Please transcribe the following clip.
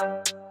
you